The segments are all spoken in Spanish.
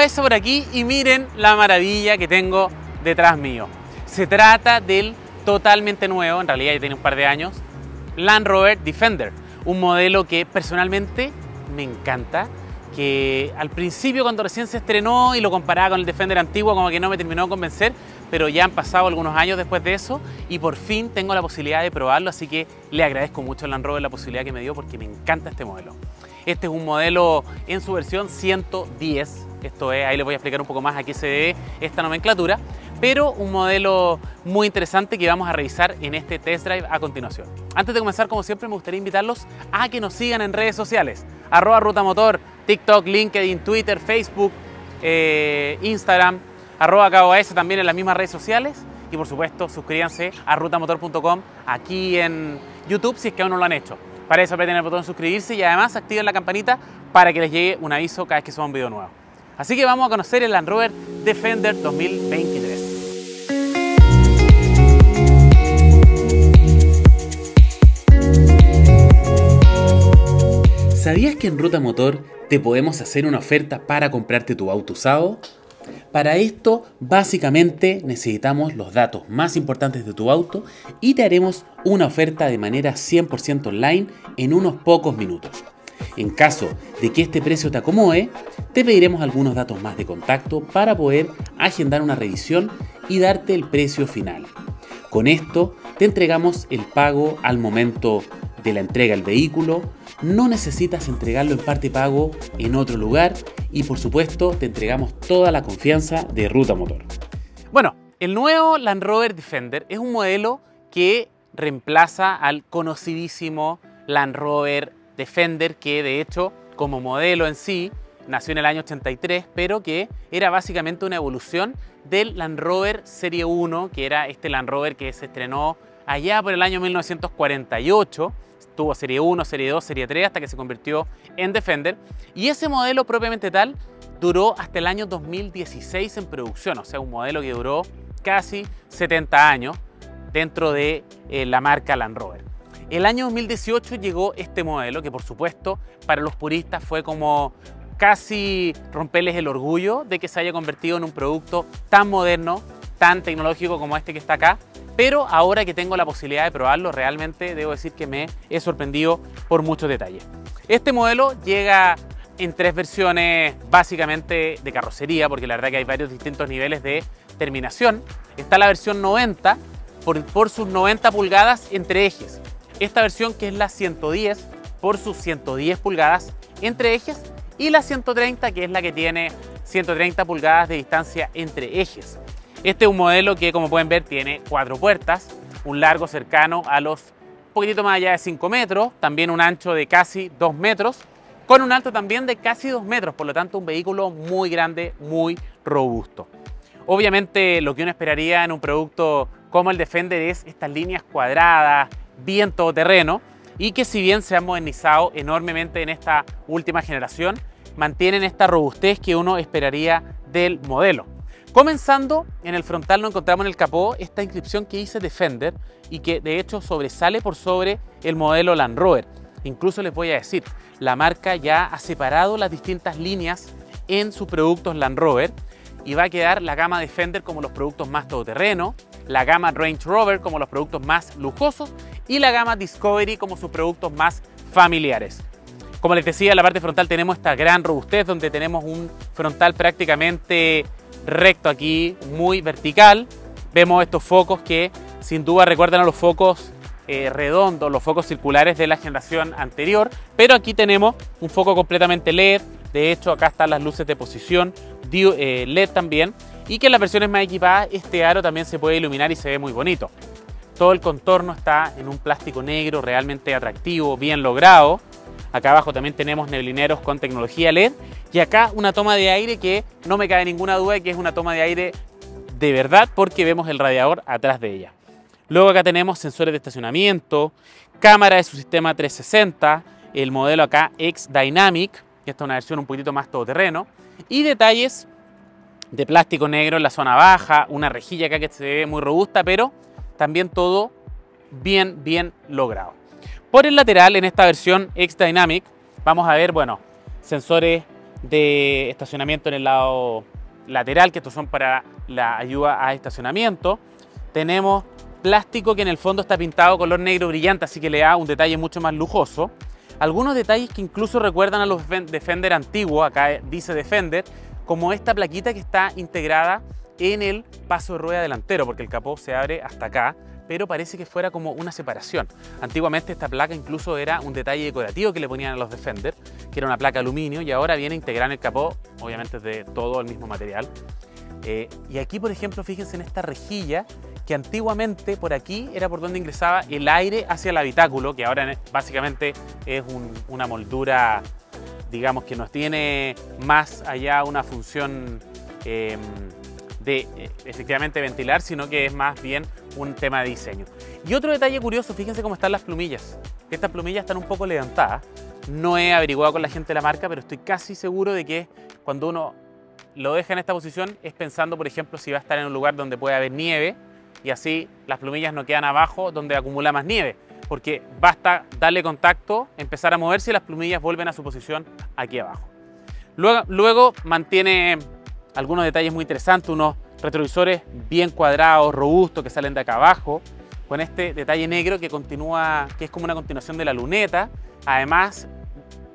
eso por aquí y miren la maravilla que tengo detrás mío. Se trata del totalmente nuevo, en realidad ya tiene un par de años, Land Rover Defender. Un modelo que personalmente me encanta, que al principio cuando recién se estrenó y lo comparaba con el Defender antiguo como que no me terminó de convencer, pero ya han pasado algunos años después de eso y por fin tengo la posibilidad de probarlo, así que le agradezco mucho a Land Rover la posibilidad que me dio porque me encanta este modelo. Este es un modelo en su versión 110, esto es, ahí les voy a explicar un poco más a qué se debe esta nomenclatura, pero un modelo muy interesante que vamos a revisar en este test drive a continuación. Antes de comenzar, como siempre, me gustaría invitarlos a que nos sigan en redes sociales, arroba Rutamotor, TikTok, LinkedIn, Twitter, Facebook, eh, Instagram, arroba KOS también en las mismas redes sociales y por supuesto suscríbanse a rutamotor.com aquí en YouTube si es que aún no lo han hecho. Para eso aprieten el botón suscribirse y además activen la campanita para que les llegue un aviso cada vez que suba un video nuevo. Así que vamos a conocer el Land Rover Defender 2023. ¿Sabías que en Ruta Motor te podemos hacer una oferta para comprarte tu auto usado? Para esto, básicamente necesitamos los datos más importantes de tu auto y te haremos una oferta de manera 100% online en unos pocos minutos. En caso de que este precio te acomode, te pediremos algunos datos más de contacto para poder agendar una revisión y darte el precio final. Con esto te entregamos el pago al momento de la entrega del vehículo, no necesitas entregarlo en parte pago en otro lugar y por supuesto te entregamos toda la confianza de Ruta Motor. Bueno, el nuevo Land Rover Defender es un modelo que reemplaza al conocidísimo Land Rover Defender que de hecho como modelo en sí nació en el año 83 pero que era básicamente una evolución del Land Rover Serie 1 que era este Land Rover que se estrenó allá por el año 1948 tuvo Serie 1, Serie 2, Serie 3 hasta que se convirtió en Defender y ese modelo propiamente tal duró hasta el año 2016 en producción, o sea, un modelo que duró casi 70 años dentro de eh, la marca Land Rover. El año 2018 llegó este modelo que por supuesto para los puristas fue como casi romperles el orgullo de que se haya convertido en un producto tan moderno, tan tecnológico como este que está acá, pero ahora que tengo la posibilidad de probarlo, realmente debo decir que me he sorprendido por muchos detalles. Este modelo llega en tres versiones básicamente de carrocería, porque la verdad que hay varios distintos niveles de terminación. Está la versión 90 por, por sus 90 pulgadas entre ejes. Esta versión que es la 110 por sus 110 pulgadas entre ejes y la 130 que es la que tiene 130 pulgadas de distancia entre ejes. Este es un modelo que, como pueden ver, tiene cuatro puertas, un largo cercano a los poquitito más allá de 5 metros, también un ancho de casi 2 metros, con un alto también de casi 2 metros, por lo tanto un vehículo muy grande, muy robusto. Obviamente lo que uno esperaría en un producto como el Defender es estas líneas cuadradas, bien todoterreno, y que si bien se han modernizado enormemente en esta última generación, mantienen esta robustez que uno esperaría del modelo. Comenzando, en el frontal nos encontramos en el capó esta inscripción que dice Defender y que de hecho sobresale por sobre el modelo Land Rover. Incluso les voy a decir, la marca ya ha separado las distintas líneas en sus productos Land Rover y va a quedar la gama Defender como los productos más todoterreno, la gama Range Rover como los productos más lujosos y la gama Discovery como sus productos más familiares. Como les decía, en la parte frontal tenemos esta gran robustez donde tenemos un frontal prácticamente recto aquí, muy vertical. Vemos estos focos que sin duda recuerdan a los focos eh, redondos, los focos circulares de la generación anterior, pero aquí tenemos un foco completamente LED, de hecho acá están las luces de posición eh, LED también, y que en las versiones más equipadas este aro también se puede iluminar y se ve muy bonito. Todo el contorno está en un plástico negro realmente atractivo, bien logrado. Acá abajo también tenemos neblineros con tecnología LED y acá una toma de aire que no me cabe ninguna duda de que es una toma de aire de verdad porque vemos el radiador atrás de ella. Luego acá tenemos sensores de estacionamiento, cámara de su sistema 360, el modelo acá X Dynamic, que esta es una versión un poquito más todoterreno, y detalles de plástico negro en la zona baja, una rejilla acá que se ve muy robusta, pero también todo bien, bien logrado. Por el lateral, en esta versión X Dynamic, vamos a ver, bueno, sensores de estacionamiento en el lado lateral, que estos son para la ayuda a estacionamiento. Tenemos plástico que en el fondo está pintado color negro brillante, así que le da un detalle mucho más lujoso. Algunos detalles que incluso recuerdan a los Defender antiguos, acá dice Defender, como esta plaquita que está integrada en el paso de rueda delantero, porque el capó se abre hasta acá, pero parece que fuera como una separación. Antiguamente esta placa incluso era un detalle decorativo que le ponían a los Defender, que era una placa aluminio y ahora viene integrada en el capó, obviamente de todo el mismo material. Eh, y aquí, por ejemplo, fíjense en esta rejilla que antiguamente por aquí era por donde ingresaba el aire hacia el habitáculo, que ahora básicamente es una moldura, digamos, que nos tiene más allá una función em, de eh, efectivamente ventilar, sino que es más bien un tema de diseño. Y otro detalle curioso, fíjense cómo están las plumillas. Estas plumillas están un poco levantadas. No he averiguado con la gente de la marca, pero estoy casi seguro de que cuando uno lo deja en esta posición es pensando, por ejemplo, si va a estar en un lugar donde puede haber nieve y así las plumillas no quedan abajo donde acumula más nieve, porque basta darle contacto, empezar a moverse y las plumillas vuelven a su posición aquí abajo. Luego, luego mantiene algunos detalles muy interesantes, unos retrovisores bien cuadrados, robustos, que salen de acá abajo, con este detalle negro que continúa, que es como una continuación de la luneta. Además,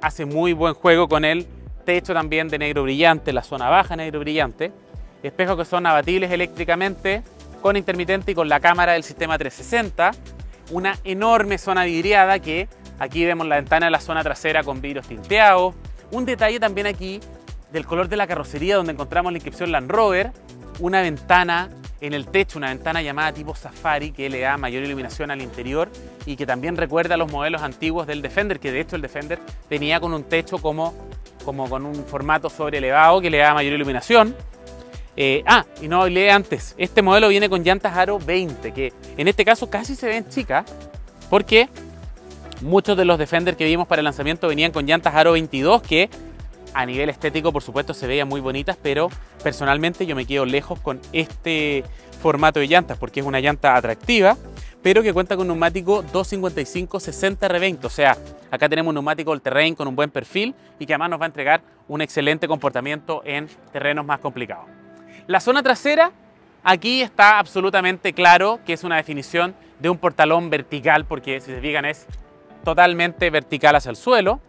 hace muy buen juego con el techo también de negro brillante, la zona baja negro brillante. Espejos que son abatibles eléctricamente, con intermitente y con la cámara del sistema 360. Una enorme zona vidriada que aquí vemos la ventana de la zona trasera con vidrios tinteados. Un detalle también aquí del color de la carrocería donde encontramos la inscripción Land Rover. Una ventana en el techo, una ventana llamada tipo Safari que le da mayor iluminación al interior y que también recuerda a los modelos antiguos del Defender, que de hecho el Defender venía con un techo como, como con un formato sobre elevado que le da mayor iluminación. Eh, ah, y no hablé antes, este modelo viene con llantas Aro 20, que en este caso casi se ven chicas, porque muchos de los Defender que vimos para el lanzamiento venían con llantas Aro 22, que a nivel estético por supuesto se veían muy bonitas, pero personalmente yo me quedo lejos con este formato de llantas, porque es una llanta atractiva, pero que cuenta con neumático 255-60 R20, o sea, acá tenemos un neumático all terrain con un buen perfil y que además nos va a entregar un excelente comportamiento en terrenos más complicados. La zona trasera, aquí está absolutamente claro que es una definición de un portalón vertical, porque si se fijan es totalmente vertical hacia el suelo.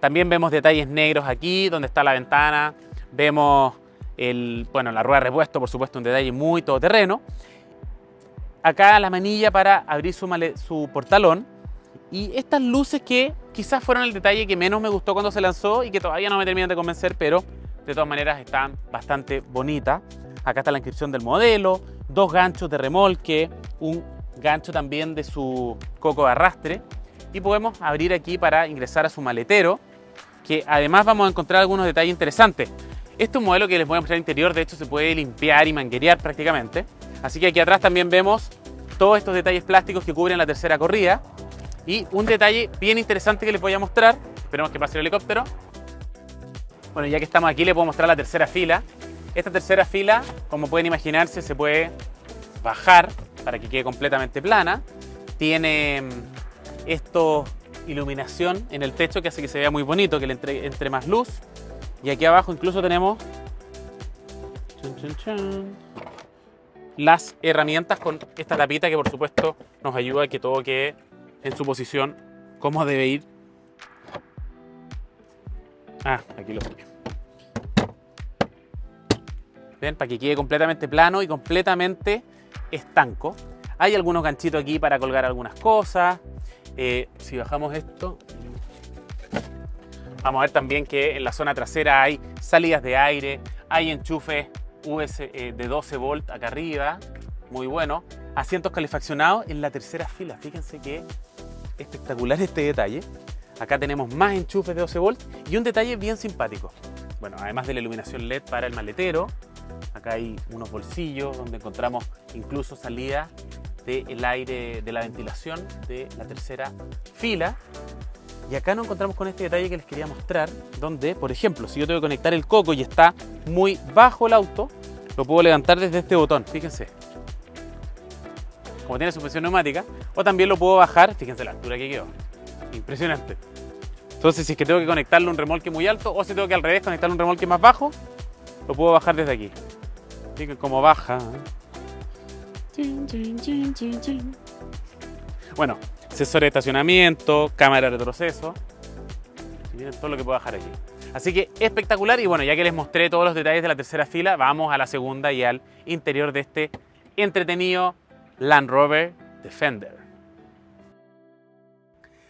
También vemos detalles negros aquí, donde está la ventana. Vemos el, bueno, la rueda de repuesto, por supuesto, un detalle muy todoterreno. Acá la manilla para abrir su, su portalón. Y estas luces que quizás fueron el detalle que menos me gustó cuando se lanzó y que todavía no me terminan de convencer, pero de todas maneras están bastante bonitas. Acá está la inscripción del modelo, dos ganchos de remolque, un gancho también de su coco de arrastre y podemos abrir aquí para ingresar a su maletero que además vamos a encontrar algunos detalles interesantes. Este es un modelo que les voy a mostrar interior, de hecho se puede limpiar y manguerear prácticamente. Así que aquí atrás también vemos todos estos detalles plásticos que cubren la tercera corrida. Y un detalle bien interesante que les voy a mostrar, esperemos que pase el helicóptero, bueno, ya que estamos aquí, les puedo mostrar la tercera fila. Esta tercera fila, como pueden imaginarse, se puede bajar para que quede completamente plana. Tiene mm, esto iluminación en el techo que hace que se vea muy bonito, que le entre, más luz. Y aquí abajo incluso tenemos las herramientas con esta tapita que por supuesto nos ayuda a que todo quede en su posición como debe ir Ah, aquí lo pongo. Ven, para que quede completamente plano y completamente estanco. Hay algunos ganchitos aquí para colgar algunas cosas. Eh, si bajamos esto, vamos a ver también que en la zona trasera hay salidas de aire, hay enchufes US eh, de 12 volt acá arriba, muy bueno. Asientos calefaccionados en la tercera fila, fíjense que espectacular este detalle. Acá tenemos más enchufes de 12 volts y un detalle bien simpático. Bueno, además de la iluminación LED para el maletero, acá hay unos bolsillos donde encontramos incluso salida del aire de la ventilación de la tercera fila. Y acá nos encontramos con este detalle que les quería mostrar, donde, por ejemplo, si yo tengo que conectar el coco y está muy bajo el auto, lo puedo levantar desde este botón, fíjense. Como tiene suspensión neumática, o también lo puedo bajar, fíjense la altura que quedó. Impresionante. Entonces, si es que tengo que conectarle un remolque muy alto o si tengo que al revés conectarle un remolque más bajo, lo puedo bajar desde aquí. Fíjense cómo baja. Bueno, sensor de estacionamiento, cámara de retroceso. miren todo lo que puedo bajar aquí. Así que espectacular y bueno, ya que les mostré todos los detalles de la tercera fila, vamos a la segunda y al interior de este entretenido Land Rover Defender.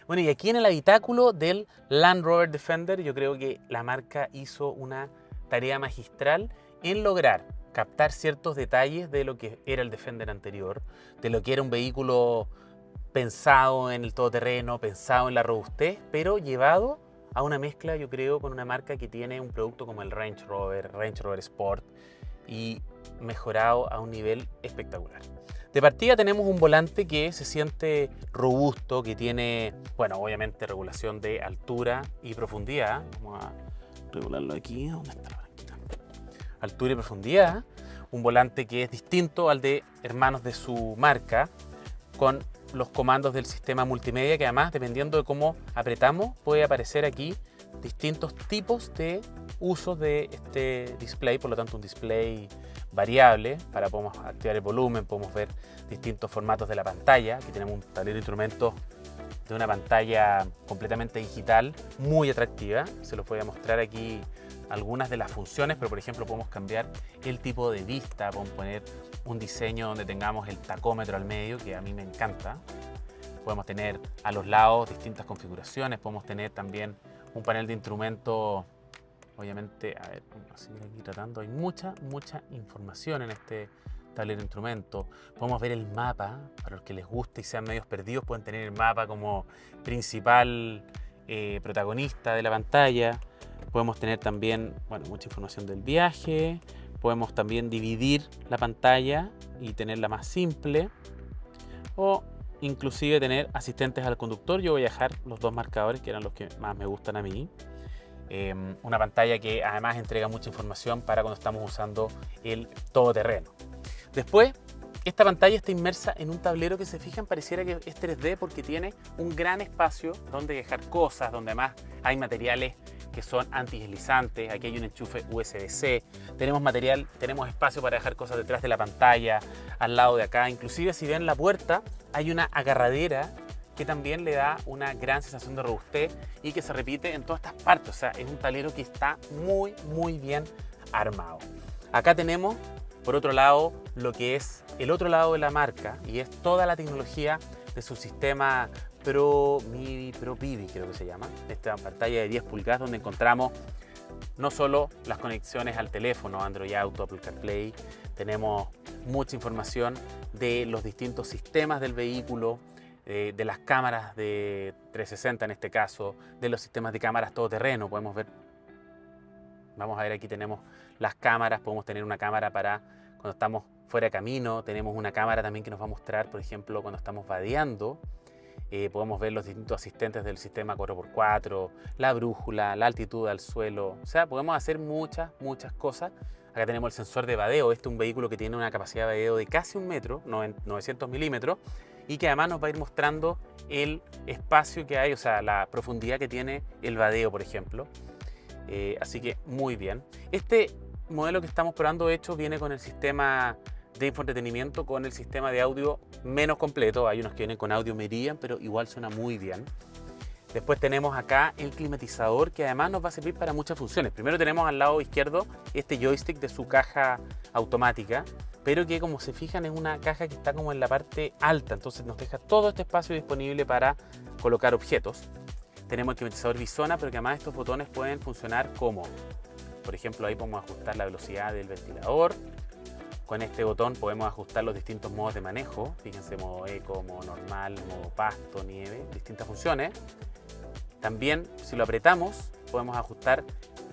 Bueno, y aquí en el habitáculo del Land Rover Defender yo creo que la marca hizo una tarea magistral en lograr captar ciertos detalles de lo que era el Defender anterior, de lo que era un vehículo pensado en el todoterreno, pensado en la robustez, pero llevado a una mezcla, yo creo, con una marca que tiene un producto como el Range Rover, Range Rover Sport y mejorado a un nivel espectacular. De partida tenemos un volante que se siente robusto, que tiene, bueno, obviamente regulación de altura y profundidad. Vamos a regularlo aquí. ¿Dónde está Altura y profundidad. Un volante que es distinto al de hermanos de su marca, con los comandos del sistema multimedia que además dependiendo de cómo apretamos puede aparecer aquí distintos tipos de usos de este display, por lo tanto un display variable para podemos activar el volumen, podemos ver distintos formatos de la pantalla, aquí tenemos un tablero de instrumentos de una pantalla completamente digital muy atractiva, se los voy a mostrar aquí algunas de las funciones, pero por ejemplo podemos cambiar el tipo de vista, podemos poner un diseño donde tengamos el tacómetro al medio, que a mí me encanta. Podemos tener a los lados distintas configuraciones, podemos tener también un panel de instrumentos, obviamente, a ver, vamos a seguir aquí tratando, hay mucha, mucha información en este tablero de instrumentos. Podemos ver el mapa, para los que les guste y sean medios perdidos, pueden tener el mapa como principal eh, protagonista de la pantalla. Podemos tener también bueno, mucha información del viaje. Podemos también dividir la pantalla y tenerla más simple. O inclusive tener asistentes al conductor. Yo voy a dejar los dos marcadores que eran los que más me gustan a mí. Em, una pantalla que además entrega mucha información para cuando estamos usando el todoterreno. Después, esta pantalla está inmersa en un tablero que se fijan pareciera que es 3D porque tiene un gran espacio donde dejar cosas, donde además hay materiales que son antideslizantes, aquí hay un enchufe USB-C, tenemos material, tenemos espacio para dejar cosas detrás de la pantalla, al lado de acá, inclusive si ven la puerta hay una agarradera que también le da una gran sensación de robustez y que se repite en todas estas partes, o sea, es un tablero que está muy muy bien armado. Acá tenemos por otro lado lo que es el otro lado de la marca y es toda la tecnología de su sistema Pro MIDI, Pro PIDI creo que se llama, esta pantalla de 10 pulgadas donde encontramos no solo las conexiones al teléfono, Android Auto, Apple CarPlay, tenemos mucha información de los distintos sistemas del vehículo, de, de las cámaras de 360 en este caso, de los sistemas de cámaras todoterreno, podemos ver, vamos a ver aquí tenemos las cámaras, podemos tener una cámara para cuando estamos fuera de camino, tenemos una cámara también que nos va a mostrar, por ejemplo, cuando estamos vadeando, eh, podemos ver los distintos asistentes del sistema 4x4, la brújula, la altitud al suelo, o sea, podemos hacer muchas, muchas cosas. Acá tenemos el sensor de vadeo, este es un vehículo que tiene una capacidad de vadeo de casi un metro, 900 milímetros, y que además nos va a ir mostrando el espacio que hay, o sea, la profundidad que tiene el vadeo, por ejemplo. Eh, así que muy bien. Este modelo que estamos probando hecho viene con el sistema de infoentretenimiento con el sistema de audio menos completo. Hay unos que vienen con audio Meridian, pero igual suena muy bien. Después tenemos acá el climatizador que además nos va a servir para muchas funciones. Primero tenemos al lado izquierdo este joystick de su caja automática, pero que como se fijan es una caja que está como en la parte alta, entonces nos deja todo este espacio disponible para colocar objetos. Tenemos el climatizador Bisona, pero que además estos botones pueden funcionar como, por ejemplo, ahí podemos ajustar la velocidad del ventilador, con este botón podemos ajustar los distintos modos de manejo. Fíjense, modo eco, modo normal, modo pasto, nieve, distintas funciones. También, si lo apretamos, podemos ajustar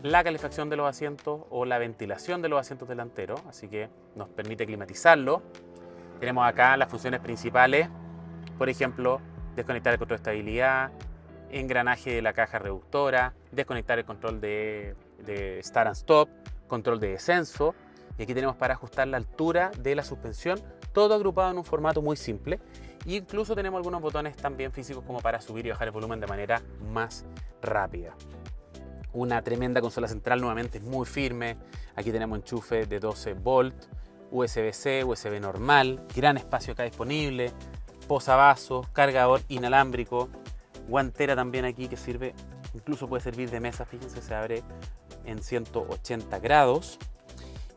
la calefacción de los asientos o la ventilación de los asientos delanteros, así que nos permite climatizarlo. Tenemos acá las funciones principales, por ejemplo, desconectar el control de estabilidad, engranaje de la caja reductora, desconectar el control de, Start and Stop, control de descenso, y aquí tenemos para ajustar la altura de la suspensión, todo agrupado en un formato muy simple. E incluso tenemos algunos botones también físicos como para subir y bajar el volumen de manera más rápida. Una tremenda consola central nuevamente muy firme. Aquí tenemos enchufe de 12 volt, USB-C, USB normal, gran espacio acá disponible, posavasos, cargador inalámbrico, guantera también aquí que sirve, incluso puede servir de mesa, fíjense, se abre en 180 grados.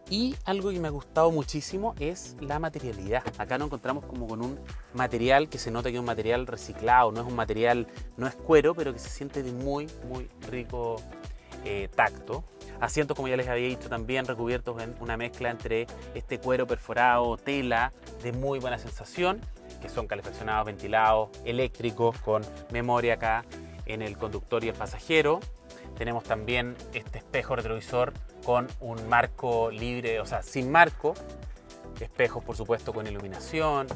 Y algo que me ha gustado muchísimo es la materialidad. Acá nos encontramos como con un material que se nota que es un material reciclado, no es un material, no es cuero, pero que se siente de muy, muy rico eh, tacto. Asientos, como ya les había dicho, también recubiertos en una mezcla entre este cuero perforado, tela, de muy buena sensación, que son calefaccionados, ventilados, eléctricos, con memoria acá en el conductor y el pasajero. Tenemos también este espejo retrovisor con un marco libre, o sea, sin marco. Espejos, por supuesto, con iluminación,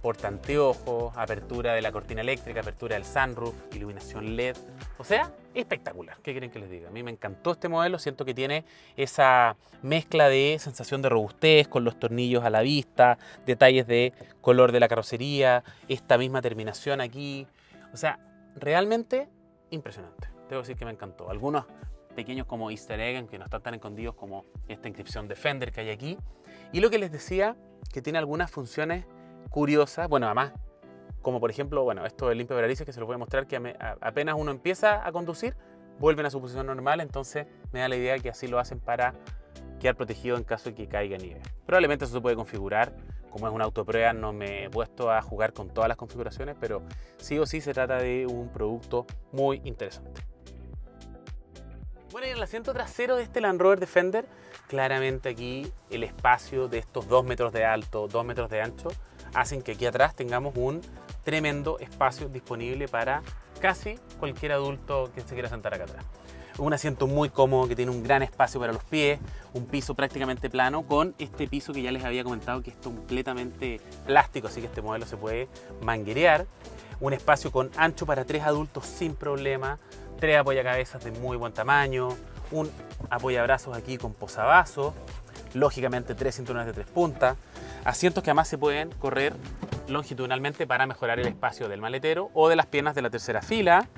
portanteojos, apertura de la cortina eléctrica, apertura del sunroof, iluminación LED. O sea, espectacular. ¿Qué quieren que les diga? A mí me encantó este modelo. Siento que tiene esa mezcla de sensación de robustez con los tornillos a la vista, detalles de color de la carrocería, esta misma terminación aquí. O sea, realmente impresionante. Debo decir que me encantó. Algunos pequeños como easter egg, que no están tan escondidos como esta inscripción Defender que hay aquí. Y lo que les decía, que tiene algunas funciones curiosas, bueno, además, como por ejemplo, bueno, esto del limpio parabrisas que se los voy a mostrar que apenas uno empieza a conducir, vuelven a su posición normal, entonces me da la idea que así lo hacen para quedar protegido en caso de que caiga nieve. Probablemente eso se puede configurar, como es una autoprueba no me he puesto a jugar con todas las configuraciones, pero sí o sí se trata de un producto muy interesante. Bueno, y en el asiento trasero de este Land Rover Defender, claramente aquí el espacio de estos 2 metros de alto, 2 metros de ancho, hacen que aquí atrás tengamos un tremendo espacio disponible para casi cualquier adulto que se quiera sentar acá atrás. Un asiento muy cómodo que tiene un gran espacio para los pies, un piso prácticamente plano con este piso que ya les había comentado que es completamente plástico, así que este modelo se puede manguerear. Un espacio con ancho para tres adultos sin problema, tres apoyacabezas de muy buen tamaño, un apoyabrazos aquí con posavasos, lógicamente tres cinturones de tres puntas, asientos que además se pueden correr longitudinalmente para mejorar el espacio del maletero o de las piernas de la tercera fila.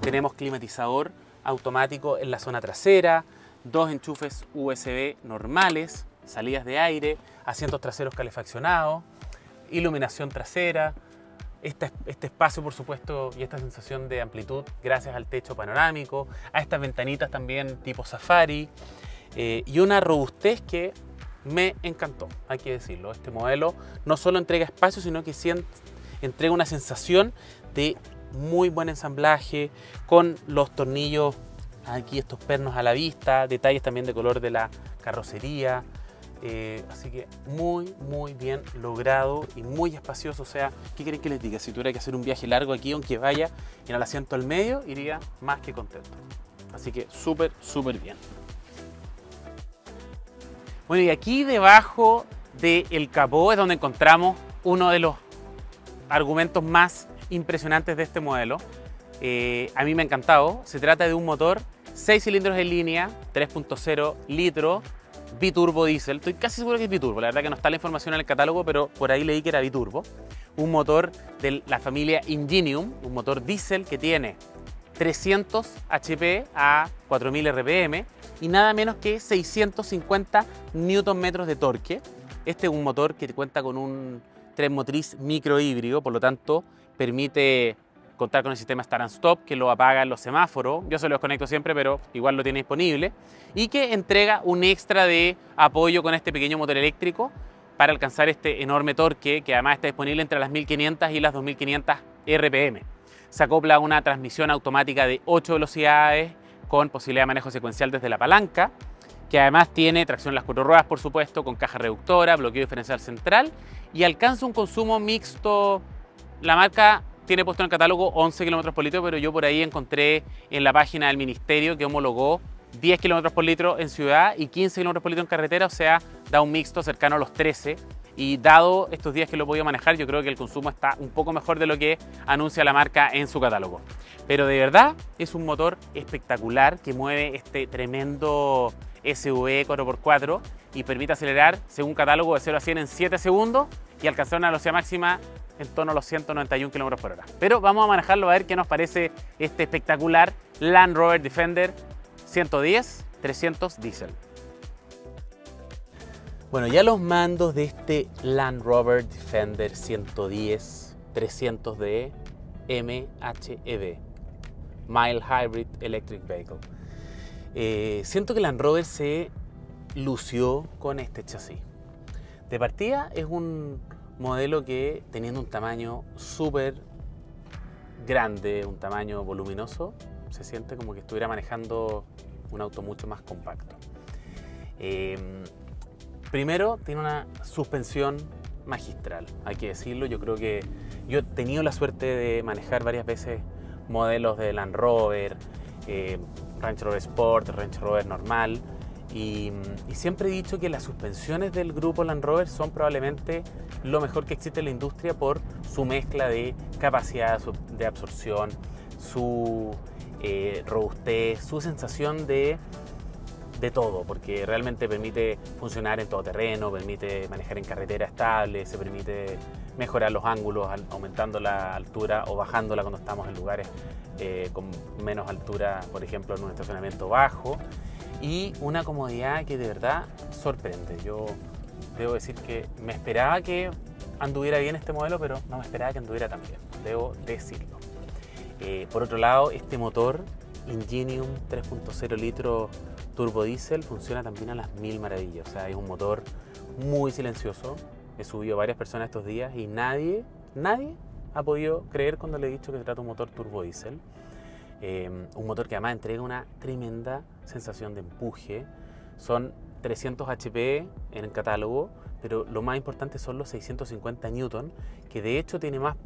Tenemos climatizador automático en la zona trasera, dos enchufes USB normales, salidas de aire, asientos traseros calefaccionados, iluminación trasera, este, este, espacio, por supuesto, y esta sensación de amplitud gracias al techo panorámico, a estas ventanitas también tipo safari, eh, y una robustez que me encantó, hay que decirlo. Este modelo no solo entrega espacio, sino que entrega una sensación de muy buen ensamblaje, con los tornillos aquí, estos pernos a la vista, detalles también de color de la carrocería, eh, así que muy, muy bien logrado y muy espacioso. O sea, ¿qué quieren que les diga? Si tuviera que hacer un viaje largo aquí, aunque vaya en el asiento al medio, iría más que contento. Así que súper, súper bien. Bueno, y aquí debajo del capó es donde encontramos uno de los argumentos más impresionantes de este modelo. Eh, a mí me ha encantado. Se trata de un motor 6 cilindros en línea, 3.0 litros, biturbo diésel. Estoy casi seguro que es biturbo. La verdad que no está la información en el catálogo, pero por ahí leí que era biturbo. Un motor de la familia Ingenium, un motor diésel que tiene 300 HP a 4000 RPM y nada menos que 650 Nm de torque. Este es un motor que cuenta con un tren motriz microhíbrido, por lo tanto permite contar con el sistema Start and Stop que lo apaga en los semáforos. Yo se lo desconecto siempre, pero igual lo tiene disponible. Y que entrega un extra de apoyo con este pequeño motor eléctrico para alcanzar este enorme torque que además está disponible entre las 1500 y las 2500 RPM. Se acopla una transmisión automática de 8 velocidades con posibilidad de manejo secuencial desde la palanca, que además tiene tracción en las cuatro ruedas, por supuesto, con caja reductora, bloqueo diferencial central y alcanza un consumo mixto. La marca tiene puesto en el catálogo 11 km por litro, pero yo por ahí encontré en la página del ministerio que homologó 10 km por litro en ciudad y 15 km por litro en carretera, o sea, da un mixto cercano a los 13. Y dado estos días que lo he podido manejar, yo creo que el consumo está un poco mejor de lo que anuncia la marca en su catálogo. Pero de verdad es un motor espectacular que mueve este tremendo SUV 4x4 y permite acelerar, según catálogo, de 0 a 100 en 7 segundos y alcanzar una velocidad máxima en torno a los 191 km por hora. Pero vamos a manejarlo a ver qué nos parece este espectacular Land Rover Defender 110 300 Diesel. Bueno, ya los mandos de este Land Rover Defender 110 300D MHEV, Mile Hybrid Electric Vehicle. Eh, siento que Land Rover se lució con este chasis. De partida es un modelo que teniendo un tamaño súper grande, un tamaño voluminoso, se siente como que estuviera manejando un auto mucho más compacto. Em, primero, tiene una suspensión magistral, hay que decirlo. Yo creo que yo he tenido la suerte de manejar varias veces modelos de Land Rover, eh, Range Rover Sport, Range Rover normal. Y, siempre he dicho que las suspensiones del grupo Land Rover son probablemente lo mejor que existe en la industria por su mezcla de capacidad de absorción, su eh, robustez, su sensación de, de todo, porque realmente permite funcionar en todo terreno, permite manejar en carretera estable, se permite mejorar los ángulos aumentando la altura o bajándola cuando estamos en lugares eh, con menos altura, por ejemplo en un estacionamiento bajo, y una comodidad que de verdad sorprende. Yo debo decir que me esperaba que anduviera bien este modelo, pero no me esperaba que anduviera tan bien, debo decirlo. Eh, por otro lado, este motor Ingenium 3.0 litros turbo diésel funciona también a las mil maravillas. O sea, es un motor muy silencioso. He subido varias personas estos días y nadie, nadie ha podido creer cuando le he dicho que se trata un motor turbo diésel. Eh, un motor que además entrega una tremenda sensación de empuje. Son 300 HP en el catálogo, pero lo más importante son los 650 Newton, que de hecho tiene más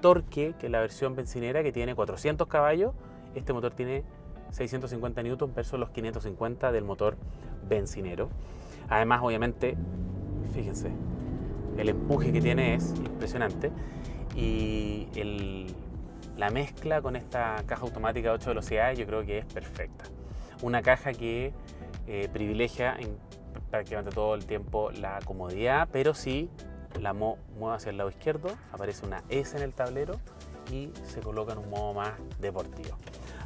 torque que la versión bencinera que tiene 400 caballos. Este motor tiene 650 Newton versus los 550 del motor bencinero. Además, obviamente, fíjense, el empuje que tiene es impresionante y la mezcla con esta caja automática de 8 velocidades yo creo que es perfecta. Una caja que eh, privilegia en prácticamente todo el tiempo la comodidad, pero sí la muevo hacia el lado izquierdo, aparece una S en el tablero y se coloca en un modo más deportivo.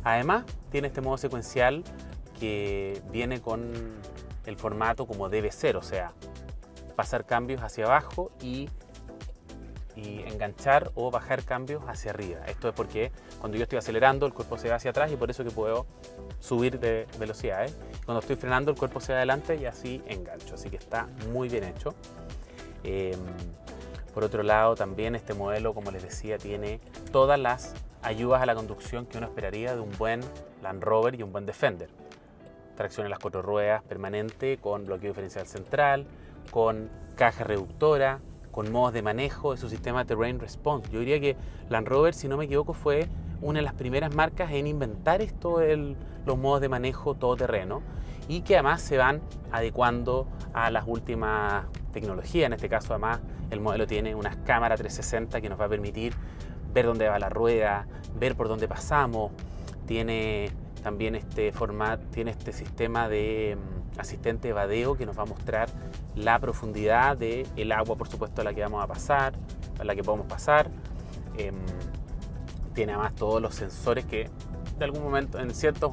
Además, tiene este modo secuencial que viene con el formato como debe ser, o sea, pasar cambios hacia abajo y, y, enganchar o bajar cambios hacia arriba. Esto es porque cuando yo estoy acelerando el cuerpo se va hacia atrás y por eso que puedo subir de velocidades. Cuando estoy frenando el cuerpo se va adelante y así engancho. Así que está muy bien hecho. Em, por otro lado, también este modelo, como les decía, tiene todas las ayudas a la conducción que uno esperaría de un buen Land Rover y un buen Defender. Tracción en las cuatro ruedas permanente con bloqueo diferencial central, con caja reductora, con modos de manejo de su sistema Terrain Response. Yo diría que Land Rover, si no me equivoco, fue una de las primeras marcas en inventar esto, los modos de manejo todoterreno y que además se van adecuando a las últimas tecnologías. En este caso, además, el modelo tiene una cámara 360 que nos va a permitir ver dónde va la rueda, ver por dónde pasamos. Tiene también este formato, tiene este sistema de mm, asistente de vadeo que nos va a mostrar la profundidad del el agua, por supuesto, a la que vamos a pasar, a la que podemos pasar. Em, tiene además todos los sensores que de algún momento en ciertos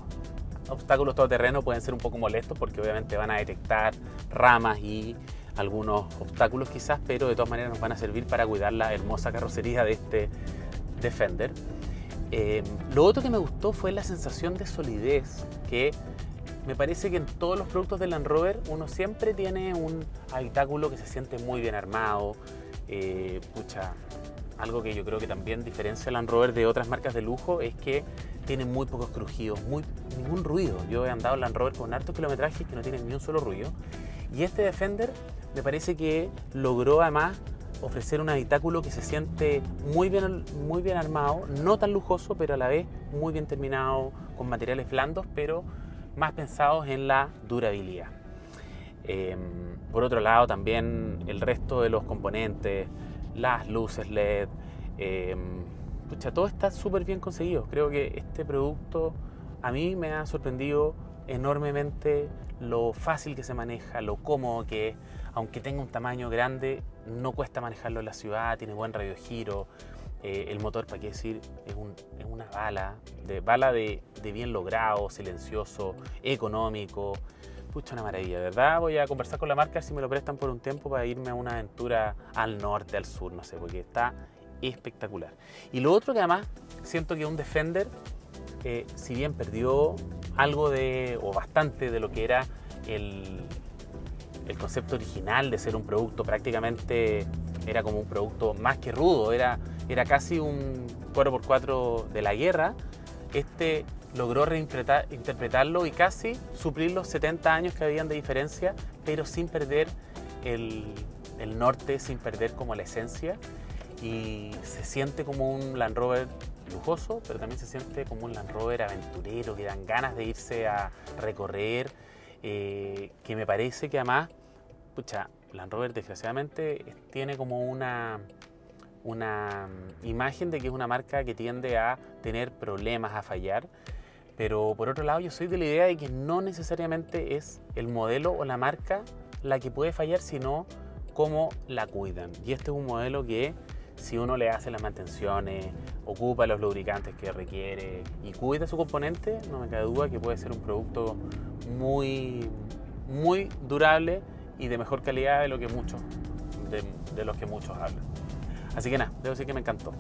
obstáculos todoterreno pueden ser un poco molestos porque obviamente van a detectar ramas y algunos obstáculos quizás, pero de todas maneras nos van a servir para cuidar la hermosa carrocería de este Defender. Eh, lo otro que me gustó fue la sensación de solidez que me parece que en todos los productos de Land Rover uno siempre tiene un habitáculo que se siente muy bien armado. Eh, pucha, algo que yo creo que también diferencia a Land Rover de otras marcas de lujo es que tiene muy pocos crujidos, muy, ningún ruido. Yo he andado en Land Rover con hartos kilometrajes que no tienen ni un solo ruido. Y este Defender me parece que logró además ofrecer un habitáculo que se siente muy bien, muy bien armado, no tan lujoso, pero a la vez muy bien terminado, con materiales blandos, pero más pensados en la durabilidad. Em, por otro lado, también el resto de los componentes, las luces LED, eh, todo está súper bien conseguido. Creo que este producto a mí me ha sorprendido enormemente lo fácil que se maneja, lo cómodo que es, aunque tenga un tamaño grande, no cuesta manejarlo en la ciudad, tiene buen radio giro. Eh, el motor, para qué decir, es, una bala, de, bala de, bien logrado, silencioso, económico. Pucha, una maravilla, ¿verdad? Voy a conversar con la marca si me lo prestan por un tiempo para irme a una aventura al norte, al sur, no sé, porque está espectacular. Y lo otro que además siento que un Defender, eh, si bien perdió algo de, o bastante de lo que era el, el concepto original de ser un producto prácticamente era como un producto más que rudo, era, era casi un 4x4 de la guerra. Este logró reinterpretarlo y casi suplir los 70 años que habían de diferencia, pero sin perder el, el norte, sin perder como la esencia. Y se siente como un Land Rover lujoso, pero también se siente como un Land Rover aventurero, que dan ganas de irse a recorrer, eh, que me parece que además, pucha, Land Rover desgraciadamente tiene como una, una imagen de que es una marca que tiende a tener problemas, a fallar. Pero por otro lado yo soy de la idea de que no necesariamente es el modelo o la marca la que puede fallar, sino cómo la cuidan. Y este es un modelo que si uno le hace las mantenciones, ocupa los lubricantes que requiere y cuida su componente, no me cabe duda que puede ser un producto muy, muy durable y de mejor calidad de lo que muchos, de, los que muchos hablan. Así que nada, debo decir que me encantó.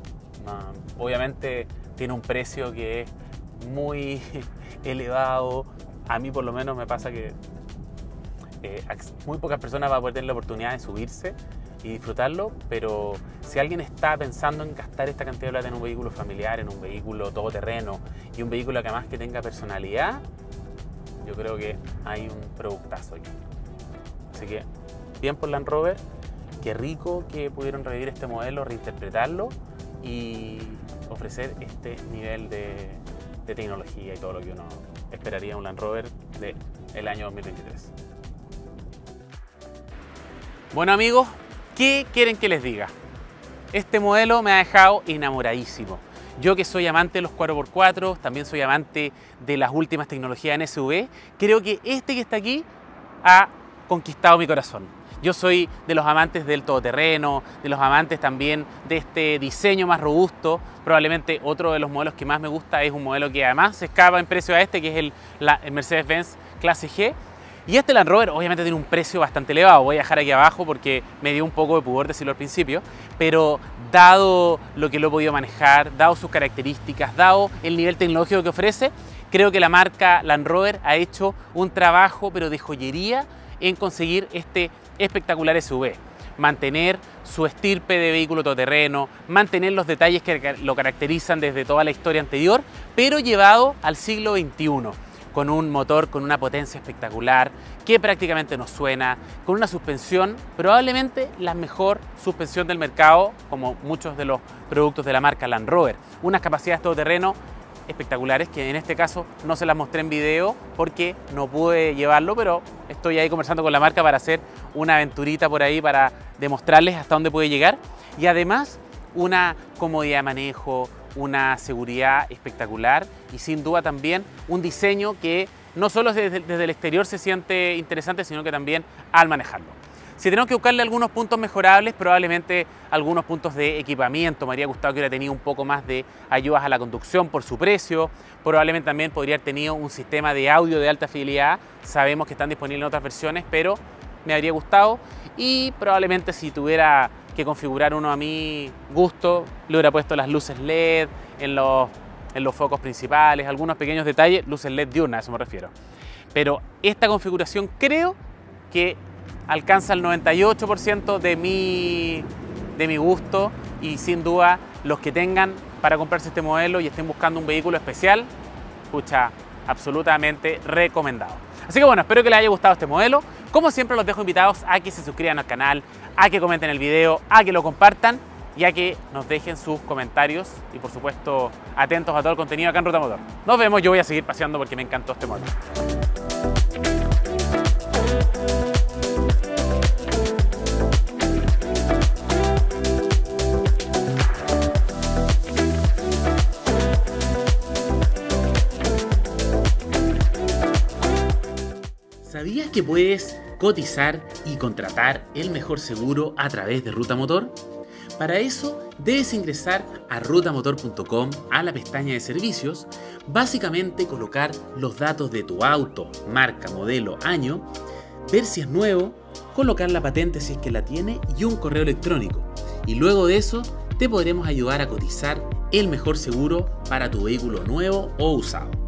obviamente tiene un precio que es muy elevado. A mí por lo menos me pasa que eh, muy pocas personas van a poder tener la oportunidad de subirse y disfrutarlo, pero si alguien está pensando en gastar esta cantidad de plata en un vehículo familiar, en un vehículo todoterreno y un vehículo que además que tenga personalidad, yo creo que hay un productazo aquí. Así que, bien por Land Rover, qué rico que pudieron revivir este modelo, reinterpretarlo y ofrecer este nivel de, tecnología y todo lo que uno esperaría un Land Rover del año 2023. Bueno amigos, ¿qué quieren que les diga? Este modelo me ha dejado enamoradísimo. Yo que soy amante de los 4x4, también soy amante de las últimas tecnologías en SUV, creo que este que está aquí ha conquistado mi corazón. Yo soy de los amantes del todoterreno, de los amantes también de este diseño más robusto. Probablemente otro de los modelos que más me gusta es un modelo que además se escapa en precio a este, que es el, Mercedes-Benz Clase G. Y este Land Rover obviamente tiene un precio bastante elevado, voy a dejar aquí abajo porque me dio un poco de pudor decirlo al principio, pero dado lo que lo he podido manejar, dado sus características, dado el nivel tecnológico que ofrece, creo que la marca Land Rover ha hecho un trabajo pero de joyería en conseguir este espectacular SUV. Mantener su estirpe de vehículo todoterreno, mantener los detalles que lo caracterizan desde toda la historia anterior, pero llevado al siglo XXI con un motor con una potencia espectacular, que prácticamente no suena, con una suspensión, probablemente la mejor suspensión del mercado, como muchos de los productos de la marca Land Rover. Unas capacidades todoterreno espectaculares que en este caso no se las mostré en video porque no pude llevarlo, pero estoy ahí conversando con la marca para hacer una aventurita por ahí para demostrarles hasta dónde puede llegar y además una comodidad de manejo, una seguridad espectacular y sin duda también un diseño que no solo desde, desde el exterior se siente interesante, sino que también al manejarlo. Si tenemos que buscarle algunos puntos mejorables, probablemente algunos puntos de equipamiento. Me habría gustado que hubiera tenido un poco más de ayudas a la conducción por su precio. Probablemente también podría haber tenido un sistema de audio de alta fidelidad. Sabemos que están disponibles en otras versiones, pero me habría gustado. Y probablemente si tuviera que configurar uno a mi gusto, le hubiera puesto las luces LED en los, en los focos principales, algunos pequeños detalles, luces LED diurnas, a eso me refiero. Pero esta configuración creo que alcanza el 98% de mi, de mi gusto y sin duda los que tengan para comprarse este modelo y estén buscando un vehículo especial, escucha, absolutamente recomendado. Así que bueno, espero que les haya gustado este modelo. Como siempre los dejo invitados a que se suscriban al canal, a que comenten el video, a que lo compartan y a que nos dejen sus comentarios y por supuesto atentos a todo el contenido acá en Ruta Motor. Nos vemos, yo voy a seguir paseando porque me encantó este modelo. Que puedes cotizar y contratar el mejor seguro a través de Ruta Motor? Para eso debes ingresar a rutamotor.com a la pestaña de servicios, básicamente colocar los datos de tu auto, marca, modelo, año, ver si es nuevo, colocar la patente si es que la tiene y un correo electrónico. Y luego de eso te podremos ayudar a cotizar el mejor seguro para tu vehículo nuevo o usado.